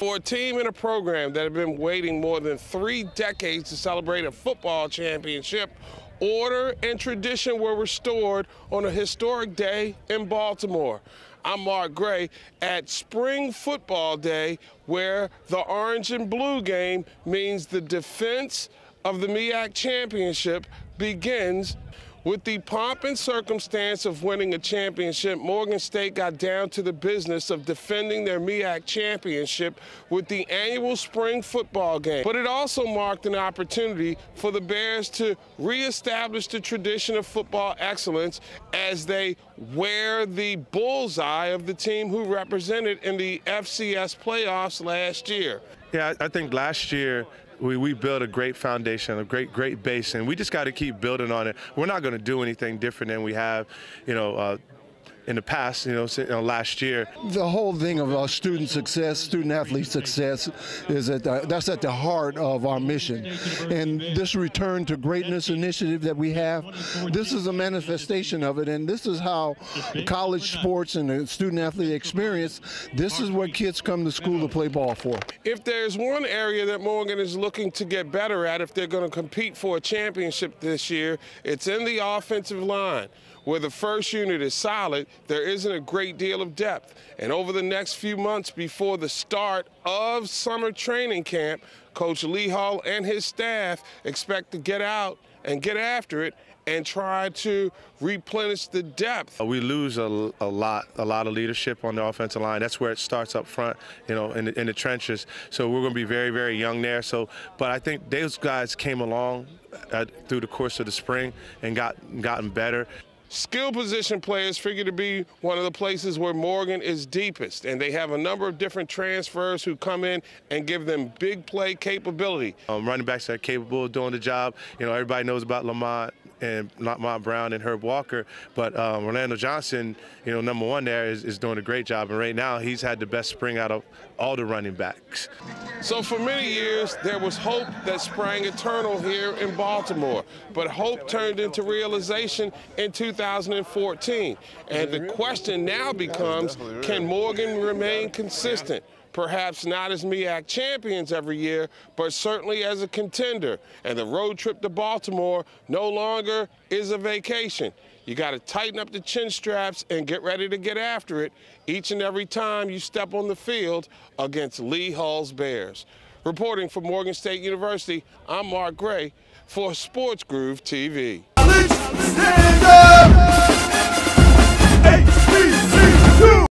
For a team and a program that have been waiting more than three decades to celebrate a football championship, order and tradition were restored on a historic day in Baltimore. I'm Mark Gray at Spring Football Day, where the orange and blue game means the defense of the MEAC championship begins with the pomp and circumstance of winning a championship, Morgan State got down to the business of defending their MEAC championship with the annual spring football game. But it also marked an opportunity for the Bears to reestablish the tradition of football excellence as they wear the bullseye of the team who represented in the FCS playoffs last year. Yeah, I think last year we, we built a great foundation, a great, great base, and we just got to keep building on it. We're not going to do anything different than we have, you know, uh, in the past, you know, you know, last year. The whole thing of uh, student success, student athlete success, is at the, that's at the heart of our mission. And this return to greatness initiative that we have, this is a manifestation of it. And this is how college sports and the student athlete experience, this is what kids come to school to play ball for. If there's one area that Morgan is looking to get better at if they're going to compete for a championship this year, it's in the offensive line where the first unit is solid, there isn't a great deal of depth. And over the next few months before the start of summer training camp, Coach Lee Hull and his staff expect to get out and get after it and try to replenish the depth. We lose a, a, lot, a lot of leadership on the offensive line. That's where it starts up front, you know, in the, in the trenches. So we're going to be very, very young there. So, but I think those guys came along uh, through the course of the spring and got gotten better. Skill position players figure to be one of the places where Morgan is deepest, and they have a number of different transfers who come in and give them big play capability. Um, running backs are capable of doing the job. You know, everybody knows about Lamont and Lamont Brown and Herb Walker, but um, Orlando Johnson, you know, number one there is, is doing a great job, and right now he's had the best spring out of all the running backs. So for many years, there was hope that sprang eternal here in Baltimore, but hope turned into realization in 2014. And the question now becomes, can Morgan remain consistent? Perhaps not as MEAC champions every year, but certainly as a contender. And the road trip to Baltimore no longer is a vacation. You got to tighten up the chin straps and get ready to get after it each and every time you step on the field against Lee Hull's Bears. Reporting from Morgan State University, I'm Mark Gray for Sports Groove TV.